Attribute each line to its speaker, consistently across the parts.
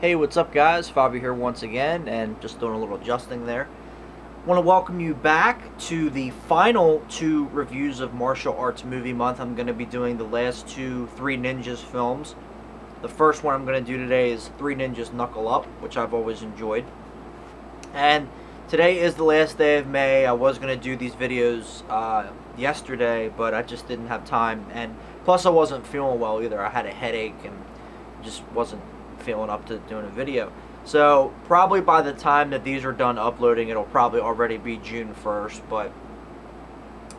Speaker 1: Hey, what's up guys? Fabio here once again and just doing a little adjusting there. want to welcome you back to the final two reviews of Martial Arts Movie Month. I'm going to be doing the last two Three Ninjas films. The first one I'm going to do today is Three Ninjas Knuckle Up, which I've always enjoyed. And today is the last day of May. I was going to do these videos uh, yesterday, but I just didn't have time. And plus I wasn't feeling well either. I had a headache and just wasn't feeling up to doing a video. So probably by the time that these are done uploading, it'll probably already be June 1st, but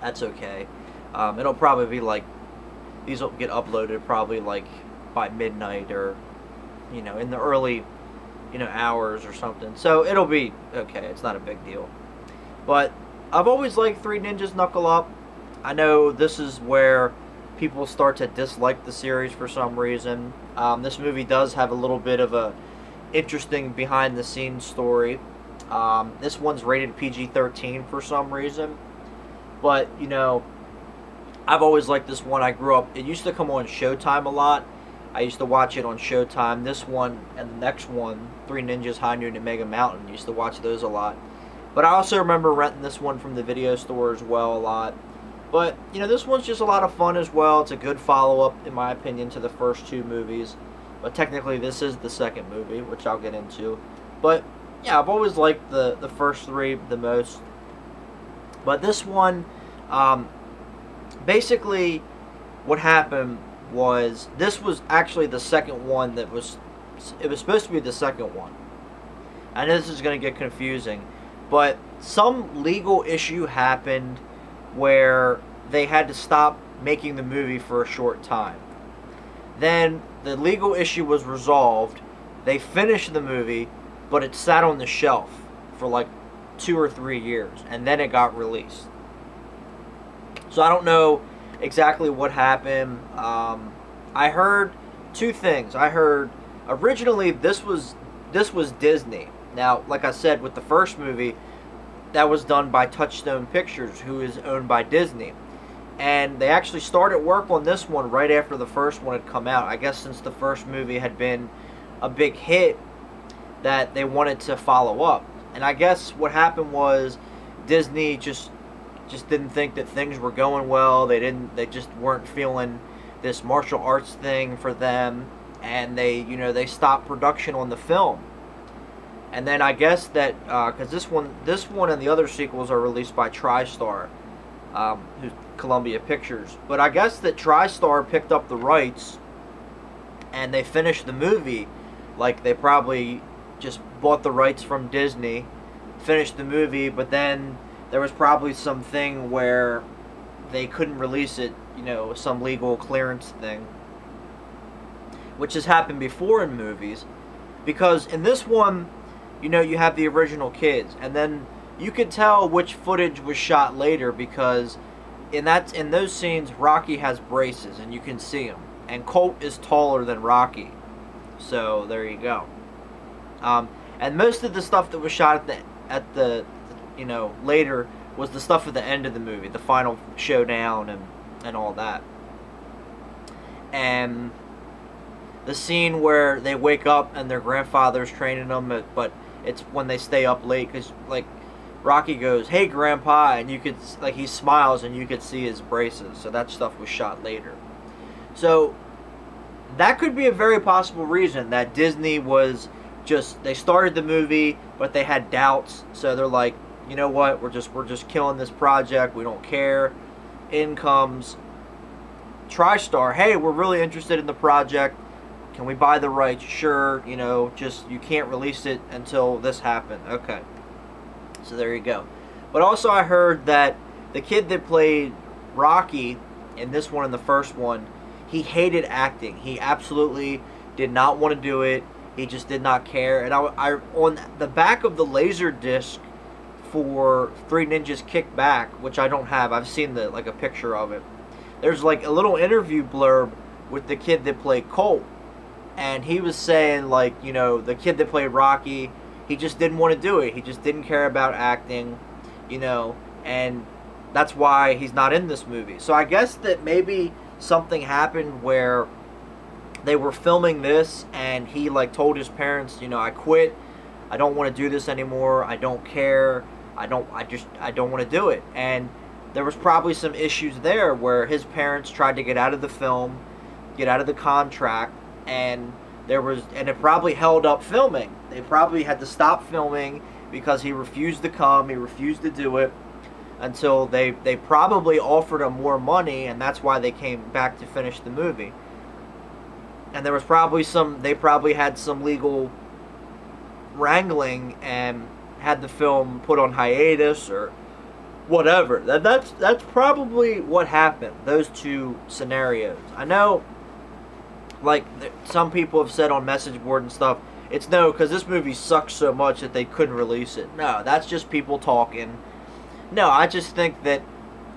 Speaker 1: that's okay. Um, it'll probably be like, these will get uploaded probably like by midnight or, you know, in the early, you know, hours or something. So it'll be okay. It's not a big deal. But I've always liked Three Ninjas Knuckle Up. I know this is where people start to dislike the series for some reason. Um, this movie does have a little bit of a interesting behind the scenes story. Um, this one's rated PG-13 for some reason, but you know, I've always liked this one. I grew up. It used to come on Showtime a lot. I used to watch it on Showtime. This one and the next one, Three Ninjas High Noon and Mega Mountain, used to watch those a lot. But I also remember renting this one from the video store as well a lot. But, you know, this one's just a lot of fun as well. It's a good follow-up, in my opinion, to the first two movies. But technically, this is the second movie, which I'll get into. But, yeah, I've always liked the, the first three the most. But this one, um, basically, what happened was, this was actually the second one that was, it was supposed to be the second one. I know this is going to get confusing. But some legal issue happened where they had to stop making the movie for a short time. Then the legal issue was resolved. They finished the movie, but it sat on the shelf for like two or three years, and then it got released. So I don't know exactly what happened. Um, I heard two things. I heard originally this was this was Disney. Now, like I said, with the first movie, that was done by Touchstone Pictures, who is owned by Disney. And they actually started work on this one right after the first one had come out. I guess since the first movie had been a big hit, that they wanted to follow up. And I guess what happened was Disney just just didn't think that things were going well. They didn't. They just weren't feeling this martial arts thing for them, and they, you know, they stopped production on the film. And then I guess that because uh, this one, this one and the other sequels are released by TriStar, um, who's Columbia Pictures. But I guess that TriStar picked up the rights, and they finished the movie. Like they probably just bought the rights from Disney, finished the movie, but then there was probably something where they couldn't release it. You know, some legal clearance thing, which has happened before in movies, because in this one you know, you have the original kids, and then you could tell which footage was shot later because in that in those scenes, Rocky has braces, and you can see him, and Colt is taller than Rocky, so there you go. Um, and most of the stuff that was shot at the at the you know later was the stuff at the end of the movie, the final showdown and and all that. And the scene where they wake up and their grandfather's training them, but it's when they stay up late because like Rocky goes, "Hey, Grandpa," and you could like he smiles and you could see his braces. So that stuff was shot later. So that could be a very possible reason that Disney was just they started the movie, but they had doubts. So they're like, you know what? We're just we're just killing this project. We don't care. In comes TriStar. Hey, we're really interested in the project can we buy the rights? Sure, you know, just you can't release it until this happened. Okay. So there you go. But also I heard that the kid that played Rocky in this one and the first one, he hated acting. He absolutely did not want to do it. He just did not care. And I, I on the back of the laser disc for Three Ninjas Kick Back, which I don't have. I've seen the like a picture of it. There's like a little interview blurb with the kid that played Colt and he was saying like you know the kid that played Rocky, he just didn't want to do it. He just didn't care about acting, you know, and that's why he's not in this movie. So I guess that maybe something happened where they were filming this and he like told his parents, you know, I quit. I don't want to do this anymore. I don't care. I don't I just I don't want to do it. And there was probably some issues there where his parents tried to get out of the film, get out of the contract and there was and it probably held up filming. They probably had to stop filming because he refused to come, he refused to do it until they they probably offered him more money and that's why they came back to finish the movie. And there was probably some they probably had some legal wrangling and had the film put on hiatus or whatever. That that's that's probably what happened those two scenarios. I know like some people have said on message board and stuff it's no because this movie sucks so much that they couldn't release it. No that's just people talking. No i just think that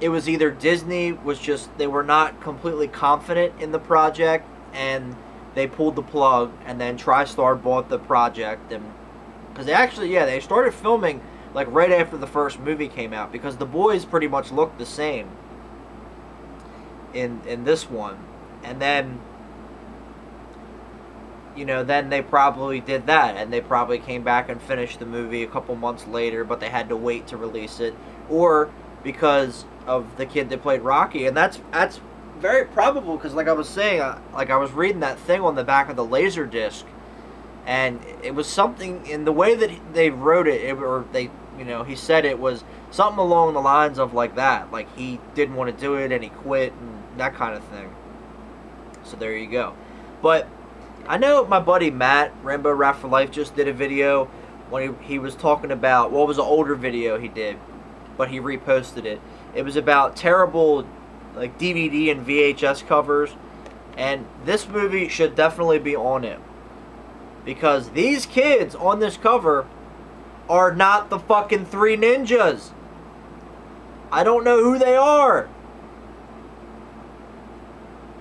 Speaker 1: it was either disney was just they were not completely confident in the project and they pulled the plug, and then TriStar bought the project, and because they actually, yeah, they started filming like right after the first movie came out because the boys pretty much looked the same in in this one, and then you know, then they probably did that, and they probably came back and finished the movie a couple months later, but they had to wait to release it, or because of the kid that played Rocky, and that's that's very probable because, like I was saying, uh, like I was reading that thing on the back of the laser disc, and it was something in the way that they wrote it, it, or they, you know, he said it was something along the lines of like that, like he didn't want to do it and he quit and that kind of thing. So there you go. But I know my buddy Matt Rainbow Rap for Life just did a video when he, he was talking about what well, was an older video he did, but he reposted it. It was about terrible like DVD and VHS covers, and this movie should definitely be on it. Because these kids on this cover are not the fucking three ninjas. I don't know who they are.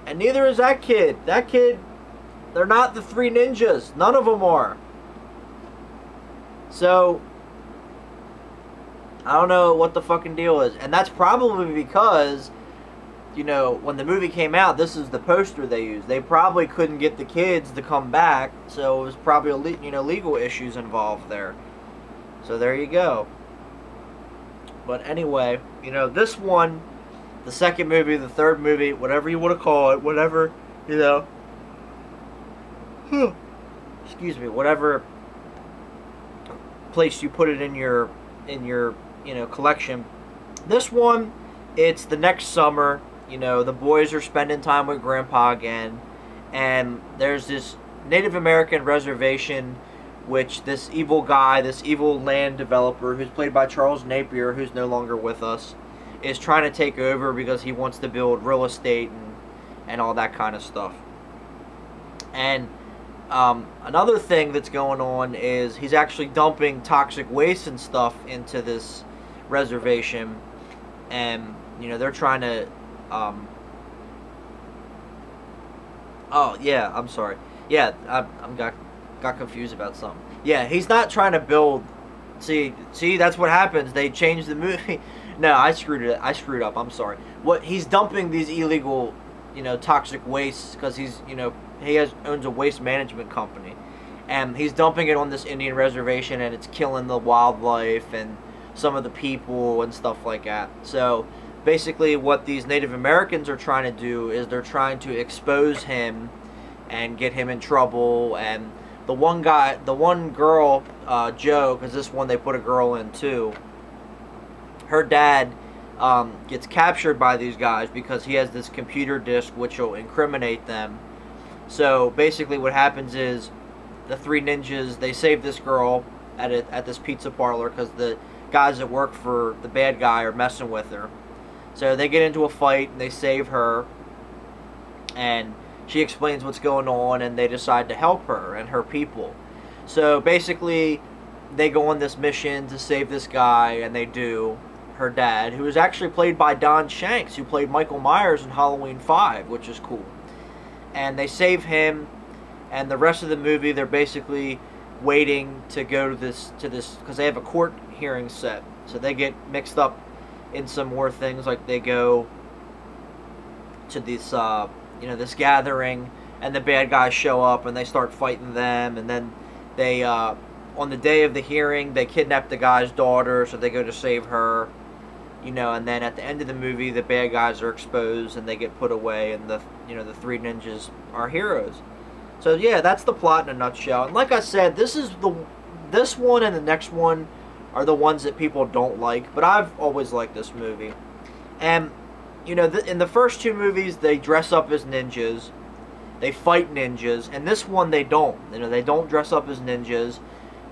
Speaker 1: And neither is that kid. That kid, they're not the three ninjas. None of them are. So, I don't know what the fucking deal is. And that's probably because you know, when the movie came out, this is the poster they used. They probably couldn't get the kids to come back, so it was probably you know legal issues involved there. So there you go. But anyway, you know, this one, the second movie, the third movie, whatever you want to call it, whatever, you know, excuse me, whatever place you put it in your in your you know collection. This one, it's the next summer you know, the boys are spending time with Grandpa again, and there's this Native American reservation which this evil guy, this evil land developer, who's played by Charles Napier, who's no longer with us, is trying to take over because he wants to build real estate and, and all that kind of stuff. And um, another thing that's going on is he's actually dumping toxic waste and stuff into this reservation. And, you know, they're trying to um, oh yeah, I'm sorry. Yeah, I, I'm got got confused about something. Yeah, he's not trying to build. See, see, that's what happens. They change the movie. no, I screwed it. I screwed up. I'm sorry. What he's dumping these illegal, you know, toxic wastes because he's, you know, he has owns a waste management company, and he's dumping it on this Indian reservation, and it's killing the wildlife and some of the people and stuff like that. So basically what these Native Americans are trying to do is they're trying to expose him and get him in trouble. And the one guy the one girl uh, Jo because this one they put a girl in too her dad um, gets captured by these guys because he has this computer disk which will incriminate them so basically what happens is the three ninjas they save this girl at, a, at this pizza parlor because the guys that work for the bad guy are messing with her so they get into a fight and they save her. And she explains what's going on and they decide to help her and her people. So basically, they go on this mission to save this guy and they do. Her dad, who is actually played by Don Shanks, who played Michael Myers in Halloween 5, which is cool. And they save him, and the rest of the movie, they're basically waiting to go to this to this because they have a court hearing set. So they get mixed up in some more things like they go to this uh, you know this gathering and the bad guys show up and they start fighting them, and then they uh, on the day of the hearing they kidnap the guy's daughter, so they go to save her. You know, and then at the end of the movie, the bad guys are exposed and they get put away, and the you know the three ninjas are heroes. So yeah, that's the plot in a nutshell. And like I said, this is the this one and the next one are the ones that people don't like, but I've always liked this movie. And you know, th- in the first two movies, they dress up as ninjas, they fight ninjas, and this one they don't. You know, they don't dress up as ninjas.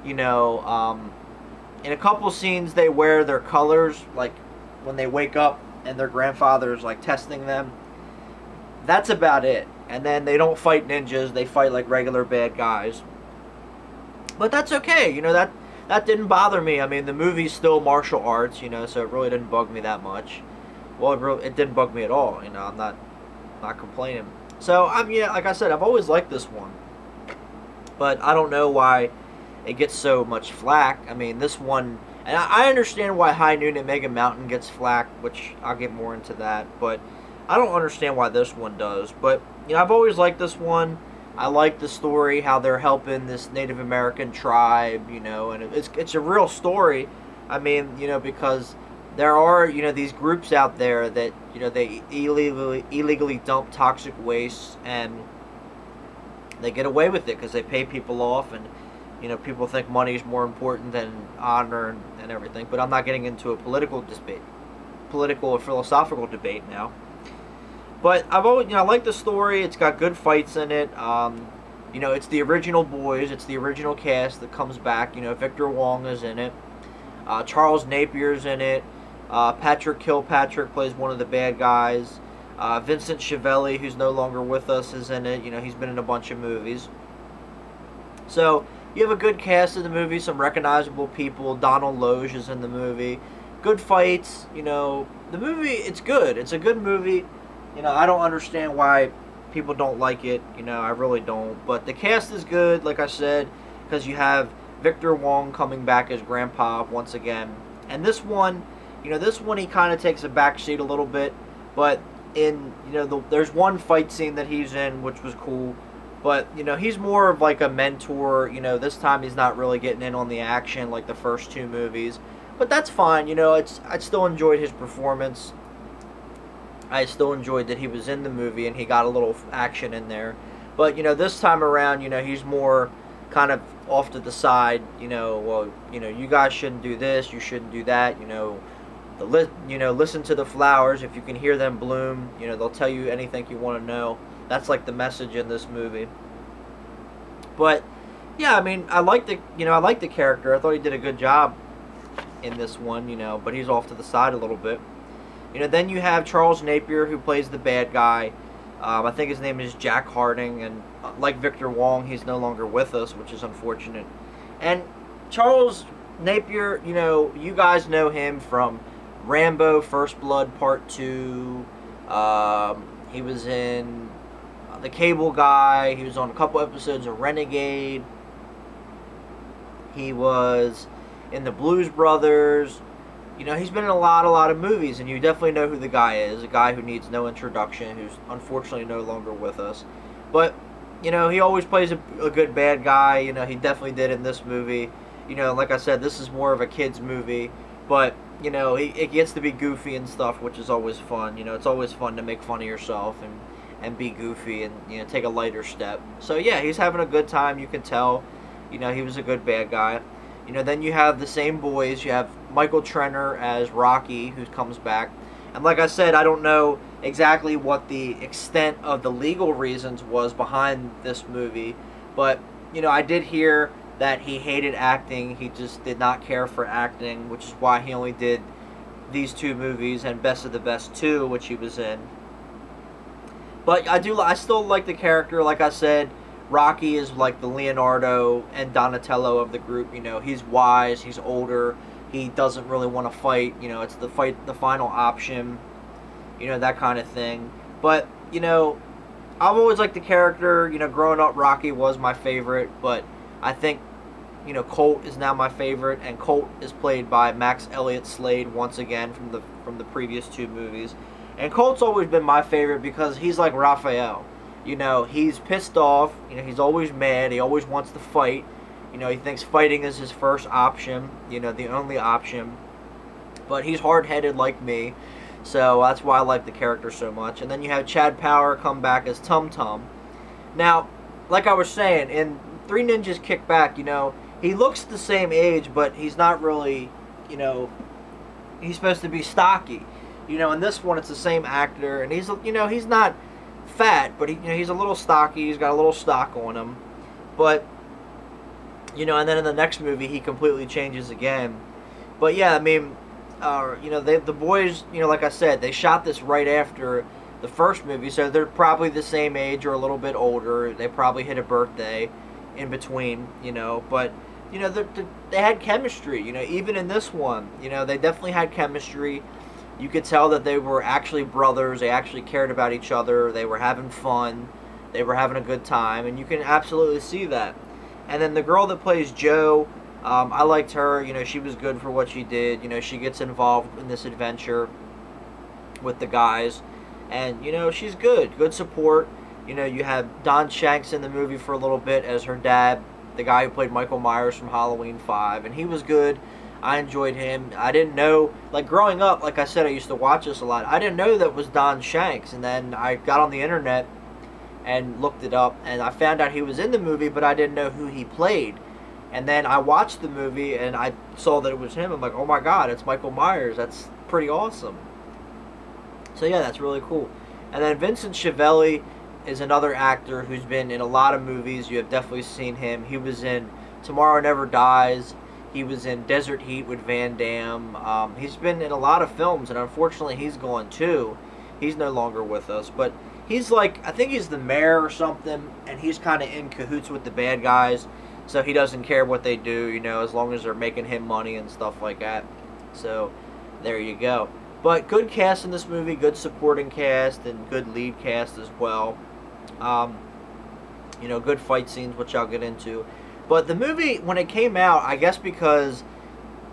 Speaker 1: You know, um, in a couple scenes they wear their colors, like when they wake up and their grandfather's like testing them. That's about it. And then they don't fight ninjas; they fight like regular bad guys. But that's okay. You know that that didn't bother me. I mean, the movie's still martial arts, you know, so it really didn't bug me that much. Well, it, really, it didn't bug me at all. You know, I'm not not complaining. So I'm yeah, like I said, I've always liked this one, but I don't know why it gets so much flack. I mean, this one, and I, understand why High Noon and Mega Mountain gets flack, which I'll get more into that, but I don't understand why this one does. But you know, I've always liked this one. I like the story, how they're helping this Native American tribe, you know, and it's it's a real story. I mean, you know, because there are you know these groups out there that you know they illegally illegally dump toxic waste and they get away with it because they pay people off and you know people think money is more important than honor and, and everything. But I'm not getting into a political debate, political or philosophical debate now. But I've always, you know, I like the story. It's got good fights in it. Um, you know, it's the original boys. It's the original cast that comes back. You know, Victor Wong is in it. Uh, Charles Napier's in it. Uh, Patrick Kilpatrick plays one of the bad guys. Uh, Vincent Schiavelli, who's no longer with us, is in it. You know, he's been in a bunch of movies. So you have a good cast in the movie, some recognizable people. Donald Logue is in the movie. Good fights. You know, the movie, it's good. It's a good movie you know, I don't understand why people don't like it. You know, I really don't. But the cast is good, like I said, because you have Victor Wong coming back as Grandpa once again. And this one, you know, this one he kind of takes a backseat a little bit. But in, you know, the, there's one fight scene that he's in, which was cool. But, you know, he's more of like a mentor. You know, this time he's not really getting in on the action like the first two movies. But that's fine. You know, it's I still enjoyed his performance. I still enjoyed that he was in the movie and he got a little action in there. But you know, this time around, you know, he's more kind of off to the side. You know, well, you know, you guys shouldn't do this, you shouldn't do that. You know, the li- you know, listen to the flowers. If you can hear them bloom, you know, they'll tell you anything you want to know. That's like the message in this movie. But yeah, I mean, I like the you know, I like the character. I thought he did a good job in this one. You know, but he's off to the side a little bit. You know, then you have Charles Napier who plays the bad guy. Um, I think his name is Jack Harding, and uh, like Victor Wong, he's no longer with us, which is unfortunate. And Charles Napier, you know, you guys know him from Rambo: First Blood Part Two. Um, he was in The Cable Guy. He was on a couple episodes of Renegade. He was in the Blues Brothers. You know, he's been in a lot, a lot of movies, and you definitely know who the guy is. A guy who needs no introduction, who's unfortunately no longer with us. But, you know, he always plays a, a good bad guy. You know, he definitely did in this movie. You know, like I said, this is more of a kid's movie. But, you know, it gets to be goofy and stuff, which is always fun. You know, it's always fun to make fun of yourself and, and be goofy and, you know, take a lighter step. So, yeah, he's having a good time. You can tell. You know, he was a good bad guy. You know, then you have the same boys. You have Michael Treanor as Rocky, who comes back. And like I said, I don't know exactly what the extent of the legal reasons was behind this movie, but you know, I did hear that he hated acting. He just did not care for acting, which is why he only did these two movies and Best of the Best 2, which he was in. But I do I still like the character like I said. Rocky is like the Leonardo and Donatello of the group. You know, he's wise, he's older, he doesn't really want to fight. You know, it's the fight, the final option. You know that kind of thing. But you know, I've always liked the character. You know, growing up, Rocky was my favorite, but I think you know Colt is now my favorite, and Colt is played by Max Elliott Slade once again from the from the previous two movies. And Colt's always been my favorite because he's like Raphael you know, he's pissed off. You know, he's always mad. He always wants to fight. You know, he thinks fighting is his first option. You know, the only option. But he's hard-headed like me, so that's why I like the character so much. And then you have Chad Power come back as Tum Tum. Now, like I was saying, in Three Ninjas Kick Back, you know, he looks the same age, but he's not really, you know, he's supposed to be stocky. You know, in this one, it's the same actor, and he's, you know, he's not fat, but he, you know, he's a little stocky. He's got a little stock on him, but you know, and then in the next movie, he completely changes again. But yeah, I mean, uh, you know, they, the boys, you know, like I said, they shot this right after the first movie, so they're probably the same age or a little bit older. They probably hit a birthday in between, you know, but you know, they had chemistry. You know, even in this one, you know, they definitely had chemistry. You could tell that they were actually brothers. They actually cared about each other. They were having fun. They were having a good time, and you can absolutely see that. And then the girl that plays Jo, um, I liked her. You know, she was good for what she did. You know, she gets involved in this adventure with the guys, and you know, she's good. Good support. You know, you have Don Shanks in the movie for a little bit as her dad, the guy who played Michael Myers from Halloween Five, and he was good. I enjoyed him. I didn't know, like growing up, like I said, I used to watch this a lot. I didn't know that was Don Shanks, and then I got on the internet and looked it up, and I found out he was in the movie, but I didn't know who he played. And then I watched the movie and I saw that it was him. I'm like, oh my god, it's Michael Myers. That's pretty awesome. So yeah, that's really cool. And then Vincent Schiavelli is another actor who's been in a lot of movies. You have definitely seen him. He was in Tomorrow Never Dies. He was in Desert Heat with Van Damme. Um, he's been in a lot of films, and unfortunately, he's gone too. He's no longer with us, but he's like I think he's the mayor or something, and he's kind of in cahoots with the bad guys, so he doesn't care what they do, you know, as long as they're making him money and stuff like that. So there you go. But good cast in this movie, good supporting cast, and good lead cast as well. Um, you know, good fight scenes, which I'll get into. But the movie, when it came out, I guess because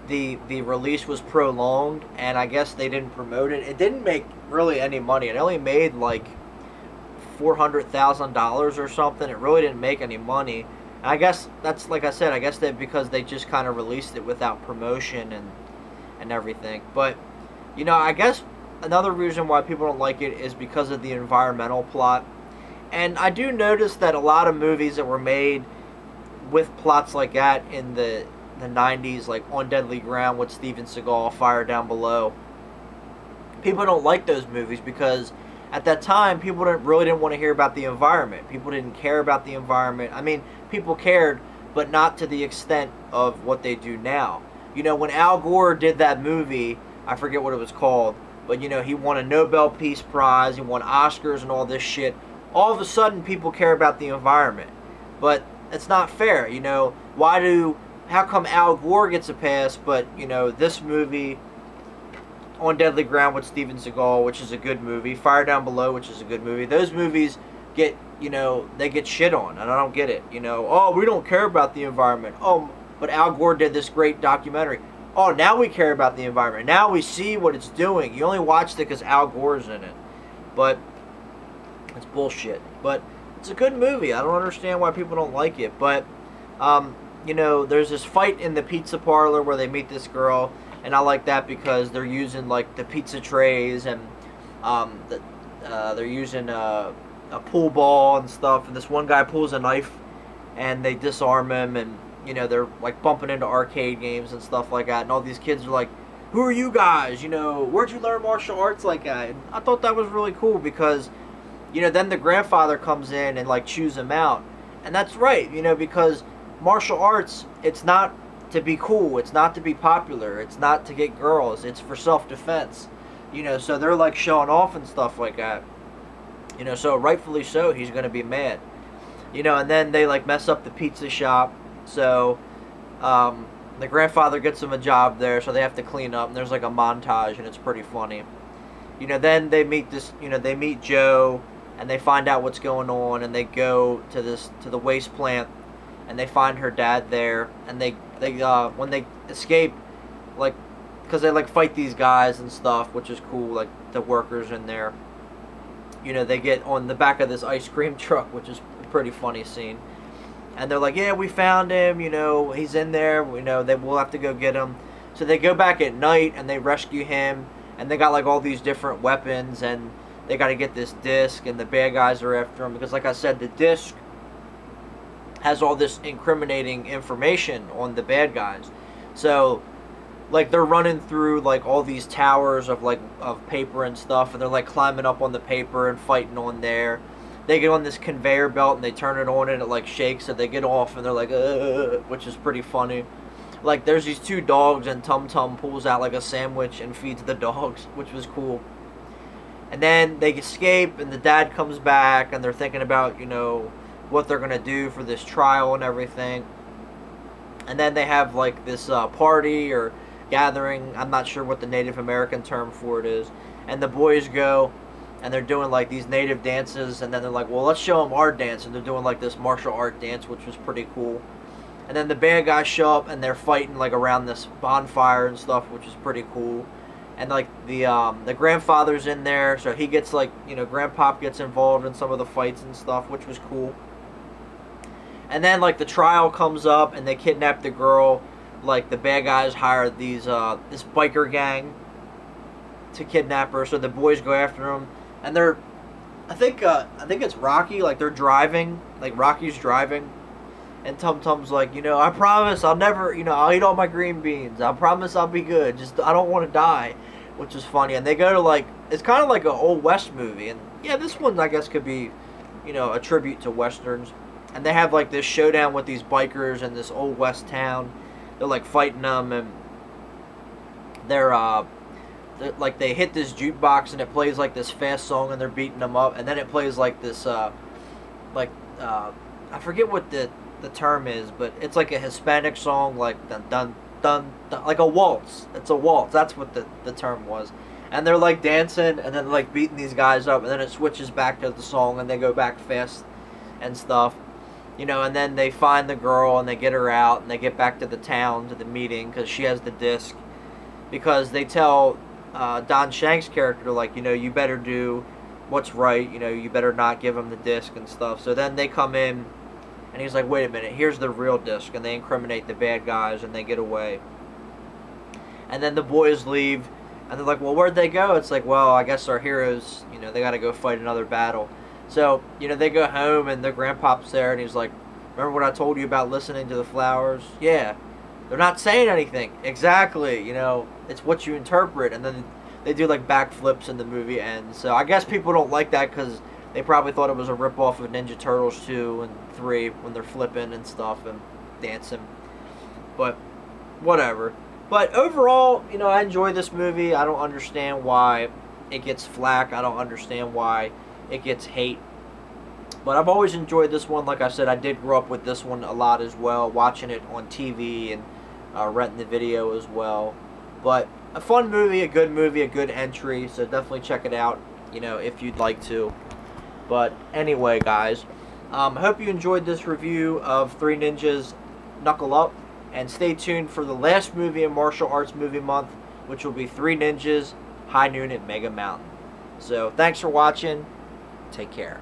Speaker 1: the the release was prolonged, and I guess they didn't promote it, it didn't make really any money. It only made like four hundred thousand dollars or something. It really didn't make any money. And I guess that's like I said. I guess that because they just kind of released it without promotion and and everything. But you know, I guess another reason why people don't like it is because of the environmental plot. And I do notice that a lot of movies that were made with plots like that in the the 90s, like On Deadly Ground with Steven Seagal, Fire Down Below, people don't like those movies because at that time, people didn't really didn't want to hear about the environment. People didn't care about the environment. I mean, people cared, but not to the extent of what they do now. You know, when Al Gore did that movie, I forget what it was called, but you know, he won a Nobel Peace Prize, he won Oscars and all this shit. All of a sudden, people care about the environment, but it's not fair. You know, why do? How come Al Gore gets a pass, but you know this movie on Deadly Ground with Steven Seagal, which is a good movie. Fire Down Below, which is a good movie. Those movies get, you know, they get shit on, and I don't get it. You know, oh, we don't care about the environment. Oh, but Al Gore did this great documentary. Oh, now we care about the environment. Now we see what it's doing. You only watched it because Al Gore's in it. But it's bullshit. But it's a good movie. I don't understand why people don't like it. But, um, you know, there's this fight in the pizza parlor where they meet this girl and I like that because they're using like the pizza trays and um, the, uh, they're using a, a pool ball and stuff. And this one guy pulls a knife, and they disarm him, and you know they're like bumping into arcade games and stuff like that. And all these kids are like, "Who are you guys? You know, where'd you learn martial arts like that?" And I thought that was really cool because, you know, then the grandfather comes in and like chews him out, and that's right, you know, because martial arts, it's not to be cool. It's not to be popular. It's not to get girls. It's for self-defense. You know, so they're like showing off and stuff like that. You know, so rightfully so, he's going to be mad. You know, and then they like mess up the pizza shop. So um, the grandfather gets him a job there, so they have to clean up. And there's like a montage, and it's pretty funny. You know, then they meet this. You know, they meet Jo, and they find out what's going on, and they go to this to the waste plant and they find her dad there, and they they uh, when they escape, like, because they like fight these guys and stuff, which is cool, like the workers in there. you know, they get on the back of this ice cream truck, which is a pretty funny scene. And they're like, "Yeah, we found him. You know, he's in there. We know they we'll have to go get him." So they go back at night and they rescue him, and they got like all these different weapons, and they got to get this disc, and the bad guys are after him because, like I said, the disc has all this incriminating information on the bad guys. So like they're running through like all these towers of like of paper and stuff and they're like climbing up on the paper and fighting on there. They get on this conveyor belt and they turn it on and it like shakes and they get off and they're like which is pretty funny. Like there's these two dogs and tum tum pulls out like a sandwich and feeds the dogs which was cool and then they escape and the dad comes back and they're thinking about you know what they're gonna do for this trial and everything and then they have like this uh, party or gathering. I'm not sure what the Native American term for it is. And the boys go and they're doing like these native dances and then they're like, well, let's show them our dance. And they're doing like this martial art dance, which was pretty cool. And then the bad guys show up and they're fighting like around this bonfire and stuff, which is pretty cool. And like the um, the grandfather's in there, so he gets like you know grandpa gets involved in some of the fights and stuff, which was cool. And then like the trial comes up and they kidnap the girl. Like the bad guys hire these uh, this biker gang to kidnap her, so the boys go after them, and they're, I think uh, I think it's Rocky, like they're driving, like Rocky's driving, and Tum Tum's like, you know, I promise I'll never, you know, I'll eat all my green beans. I promise I'll be good. Just I don't want to die, which is funny. And they go to like it's kind of like an old west movie, and yeah, this one I guess could be, you know, a tribute to westerns. And they have like this showdown with these bikers in this old west town they're like fighting them and they're uh they're, like they hit this jukebox and it plays like this fast song and they're beating them up and then it plays like this uh like uh I forget what the the term is but it's like a Hispanic song like dun dun dun, dun like a waltz it's a waltz that's what the the term was and they're like dancing and then like beating these guys up and then it switches back to the song and they go back fast and stuff you know, and then they find the girl and they get her out and they get back to the town to the meeting because she has the disc. Because they tell uh, Don Shank's character, like, you know, you better do what's right, you know, you better not give him the disc and stuff. So then they come in and he's like, wait a minute, here's the real disc. And they incriminate the bad guys and they get away. And then the boys leave and they're like, well, where'd they go? It's like, well, I guess our heroes, you know, they got to go fight another battle. So, you know, they go home and their grandpa's there and he's like, Remember what I told you about listening to the flowers? Yeah. They're not saying anything. Exactly. You know, it's what you interpret. And then they do like backflips in the movie ends. So I guess people don't like that because they probably thought it was a ripoff of Ninja Turtles 2 and 3 when they're flipping and stuff and dancing. But whatever. But overall, you know, I enjoy this movie. I don't understand why it gets flack. I don't understand why it gets hate. But I've always enjoyed this one. Like I said, I did grow up with this one a lot as well, watching it on TV and uh, renting the video as well. But a fun movie, a good movie, a good entry. So definitely check it out, you know, if you'd like to. But anyway, guys, um, I hope you enjoyed this review of Three Ninjas Knuckle Up. And stay tuned for the last movie in Martial Arts Movie Month, which will be Three Ninjas High Noon at Mega Mountain. So thanks for watching. Take care.